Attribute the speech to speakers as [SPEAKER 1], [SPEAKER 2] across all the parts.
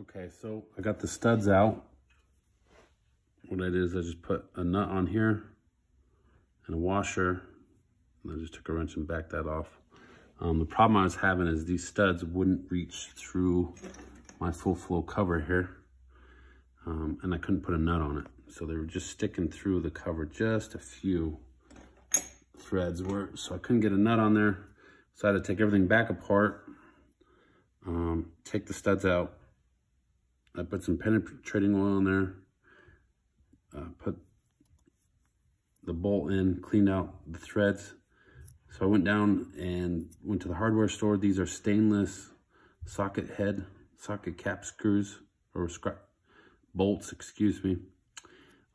[SPEAKER 1] Okay, so I got the studs out. What I did is I just put a nut on here and a washer. And I just took a wrench and backed that off. Um, the problem I was having is these studs wouldn't reach through my full flow cover here. Um, and I couldn't put a nut on it. So they were just sticking through the cover just a few threads were, so I couldn't get a nut on there. So I had to take everything back apart, um, take the studs out. I put some penetrating oil in there, uh, put the bolt in, cleaned out the threads. So I went down and went to the hardware store. These are stainless socket head, socket cap screws, or scrap bolts, excuse me.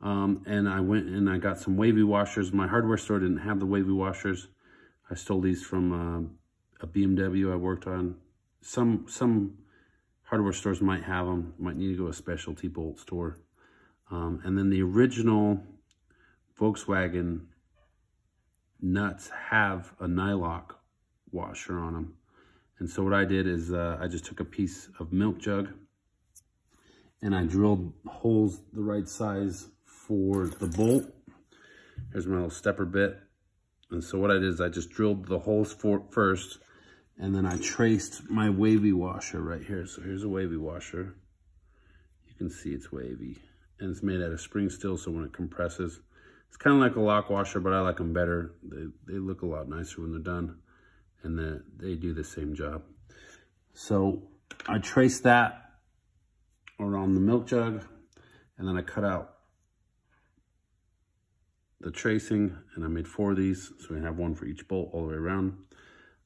[SPEAKER 1] Um, and I went and I got some wavy washers. My hardware store didn't have the wavy washers. I stole these from uh, a BMW I worked on. Some some hardware stores might have them. Might need to go to a specialty bolt store. Um, and then the original Volkswagen nuts have a nylock washer on them. And so what I did is uh, I just took a piece of milk jug and I drilled holes the right size for the bolt. Here's my little stepper bit. And so what I did is I just drilled the holes for first, and then I traced my wavy washer right here. So here's a wavy washer. You can see it's wavy. And it's made out of spring steel, so when it compresses, it's kind of like a lock washer, but I like them better. They, they look a lot nicer when they're done, and they, they do the same job. So I traced that around the milk jug, and then I cut out the tracing and I made four of these. So we have one for each bolt all the way around.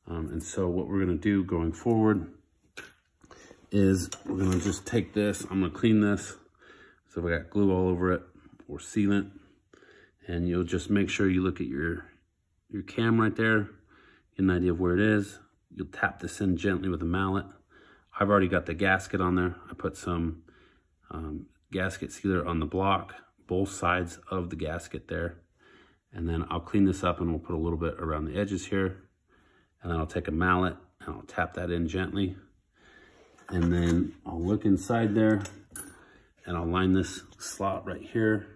[SPEAKER 1] Um, and so what we're gonna do going forward is we're gonna just take this, I'm gonna clean this. So we got glue all over it or sealant. And you'll just make sure you look at your, your cam right there, get an idea of where it is. You'll tap this in gently with a mallet. I've already got the gasket on there. I put some um, gasket sealer on the block, both sides of the gasket there. And then I'll clean this up and we'll put a little bit around the edges here. And then I'll take a mallet and I'll tap that in gently. And then I'll look inside there and I'll line this slot right here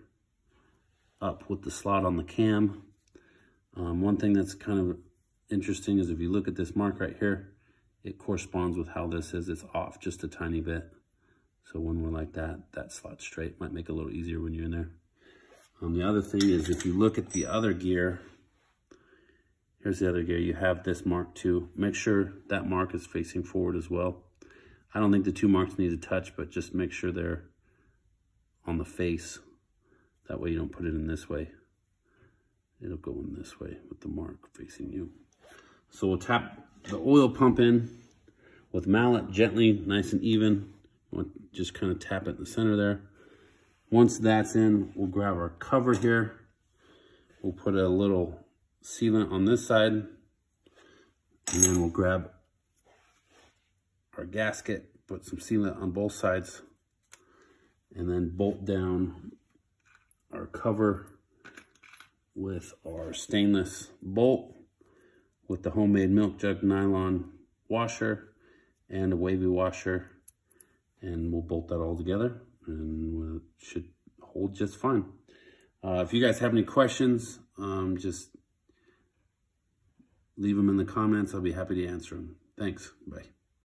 [SPEAKER 1] up with the slot on the cam. Um, one thing that's kind of interesting is if you look at this mark right here, it corresponds with how this is. It's off just a tiny bit. So when we're like that, that slot straight might make it a little easier when you're in there. Um, the other thing is if you look at the other gear, here's the other gear, you have this mark too. Make sure that mark is facing forward as well. I don't think the two marks need to touch, but just make sure they're on the face. That way you don't put it in this way. It'll go in this way with the mark facing you. So we'll tap the oil pump in with mallet gently, nice and even. We'll just kind of tap it in the center there. Once that's in, we'll grab our cover here. We'll put a little sealant on this side. And then we'll grab our gasket, put some sealant on both sides. And then bolt down our cover with our stainless bolt with the homemade milk jug nylon washer and a wavy washer and we'll bolt that all together and it should hold just fine. Uh, if you guys have any questions, um, just leave them in the comments. I'll be happy to answer them. Thanks. Bye.